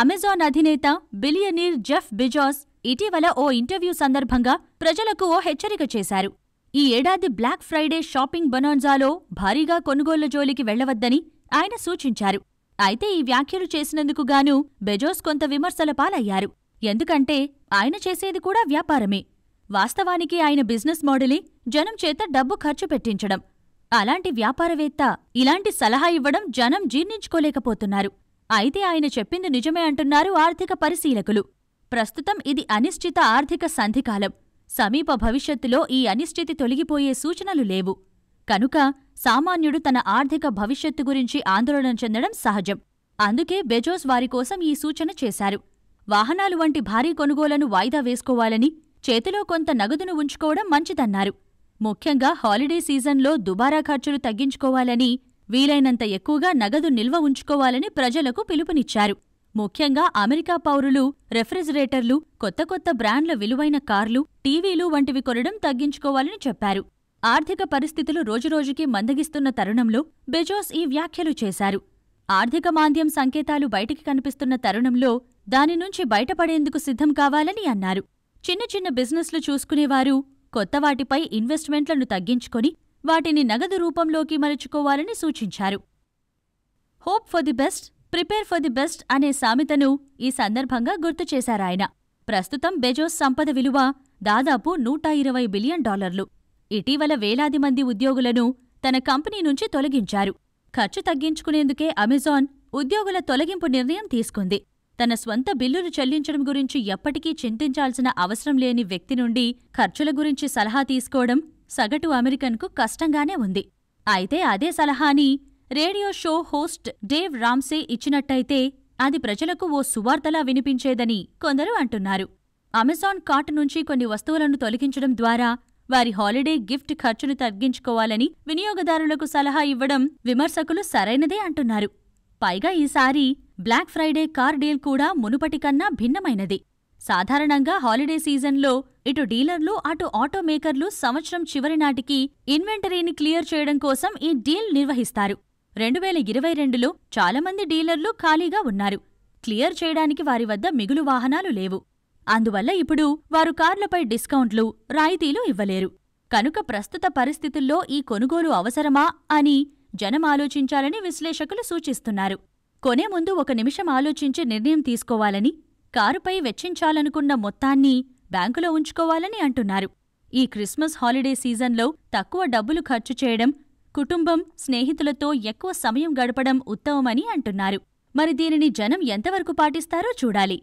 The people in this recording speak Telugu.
అమెజాన్ అధినేత బిలియనీర్ జెఫ్ బిజాస్ ఇటీవల ఓ ఇంటర్వ్యూ సందర్భంగా ప్రజలకు ఓ హెచ్చరిక చేశారు. ఈ ఏడాది బ్లాక్ ఫ్రైడే షాపింగ్ బొనాన్జాలో భారీగా కొనుగోళ్ళ జోలికి వెళ్ళవద్దని ఆయన సూచించారు. అయితే ఈ వ్యాఖ్యలు చేసినందుకు గాను బెజోస్ కొంత విమర్శల పాలయ్యారు. ఎందుకంటే ఆయన చేసేది కూడా వ్యాపారమే. వాస్తవానికి ఆయన బిజినెస్ మోడలే జనం చేత డబ్బు ఖర్చు పెట్టించడం. అలాంటి వ్యాపారవేత్త ఇలాంటి సలహా ఇవ్వడం జనం జీర్ణించుకోలేకపోతున్నారు. అయితే ఆయన చెప్పింది నిజమే అంటున్నారు ఆర్థిక పరిశీలకులు. ప్రస్తుతం ఇది అనిశ్చిత ఆర్థిక సంధికాలం. సమీప భవిష్యత్తులో ఈ అనిశ్చితి తొలగిపోయే సూచనలు లేవు. కనుక సామాన్యుడు తన ఆర్థిక భవిష్యత్తు గురించి ఆందోళన చెందడం సహజం. అందుకే బెజోస్ వారి కోసం ఈ సూచన చేశారు. వాహనాలు వంటి భారీ కొనుగోలను వాయిదా వేసుకోవాలని చేతిలో కొంత నగదును ఉంచుకోవడం మంచిదన్నారు. ముఖ్యంగా హాలిడే సీజన్లో దుబారా ఖర్చులు తగ్గించుకోవాలని వీలైనంత ఎక్కువగా నగదు నిల్వ ఉంచుకోవాలని ప్రజలకు పిలుపునిచ్చారు. ముఖ్యంగా అమెరికా పౌరులు రెఫ్రిజిరేటర్లు కొత్త కొత్త బ్రాండ్ల విలువైన కార్లు టీవీలు వంటివి కొనడం తగ్గించుకోవాలని చెప్పారు. ఆర్థిక పరిస్థితులు రోజురోజుకీ మందగిస్తున్న తరుణంలో బెజోస్ ఈ వ్యాఖ్యలు చేశారు. ఆర్థిక మాంద్యం సంకేతాలు బయటికి కనిపిస్తున్న తరుణంలో దాని నుంచి బయటపడేందుకు సిద్ధం కావాలని అన్నారు. చిన్న చిన్న బిజినెస్లు చూసుకునేవారు కొత్త వాటిపై ఇన్వెస్ట్మెంట్లను తగ్గించుకొని వాటిని నగదు రూపంలోకి మలుచుకోవాలని సూచించారు. Hope for the best prepare for the best అనే సామెతను ఈ సందర్భంగా గుర్తు చేశారాయన ప్రస్తుతం బెజోస్ సంపద విలువ దాదాపు నూట ఇరవై బిలియన్ డాలర్లు. ఇటీవల వేలాది మంది ఉద్యోగులను తన కంపెనీ నుంచి తొలగించారు. ఖర్చు తగ్గించుకునేందుకే అమెజాన్ ఉద్యోగుల తొలగింపు నిర్ణయం తీసుకుంది. తన స్వంత బిల్లులు చెల్లించడం గురించి ఎప్పటికీ చింతించాల్సిన అవసరం లేని వ్యక్తి నుండి ఖర్చుల గురించి సలహా తీసుకోవడం సగటు అమెరికన్కు కష్టంగానే ఉంది. అయితే అదే సలహాని radio show host Dave Ramsey ఇచ్చినట్టయితే అది ప్రజలకు ఓ సువార్తలా వినిపించేదని కొందరు అంటున్నారు. అమెజాన్ కార్ట్ నుంచి కొన్ని వస్తువులను తొలగించడం ద్వారా వారి హాలిడే గిఫ్ట్ ఖర్చును తగ్గించుకోవాలని వినియోగదారులకు సలహా ఇవ్వడం విమర్శకులు సరైనదే అంటున్నారు. పైగా ఈసారి బ్లాక్ ఫ్రైడే కార్ డీల్ కూడా మునుపటికన్నా భిన్నమైనది. సాధారణంగా హాలిడే సీజన్లో ఇటు డీలర్లు అటు ఆటో మేకర్లు సంవత్సరం చివరి నాటికి ఇన్వెంటరీని క్లియర్ చేయడం కోసం ఈ డీల్ నిర్వహిస్తారు. రెండు వేల ఇరవై రెండులో చాలామంది డీలర్లు ఖాళీగా ఉన్నారు. క్లియర్ చేయడానికి వారి వద్ద మిగులు వాహనాలు లేవు. అందువల్ల ఇప్పుడు వారు కార్లపై డిస్కౌంట్లు రాయితీలు ఇవ్వలేరు. కనుక ప్రస్తుత పరిస్థితుల్లో ఈ కొనుగోలు అవసరమా అని జనం ఆలోచించాలని విశ్లేషకులు సూచిస్తున్నారు. కొనే ముందు ఒక నిమిషం ఆలోచించి నిర్ణయం తీసుకోవాలని కారుపై వెచ్చించాలనుకున్న మొత్తాన్ని బ్యాంకులో ఉంచుకోవాలని అంటున్నారు. ఈ క్రిస్మస్ హాలిడే సీజన్లో తక్కువ డబ్బులు ఖర్చు చేయడం కుటుంబం స్నేహితులతో ఎక్కువ సమయం గడపడం ఉత్తమమని అంటున్నారు. మరి దీనిని జనం ఎంతవరకు పాటిస్తారో చూడాలి.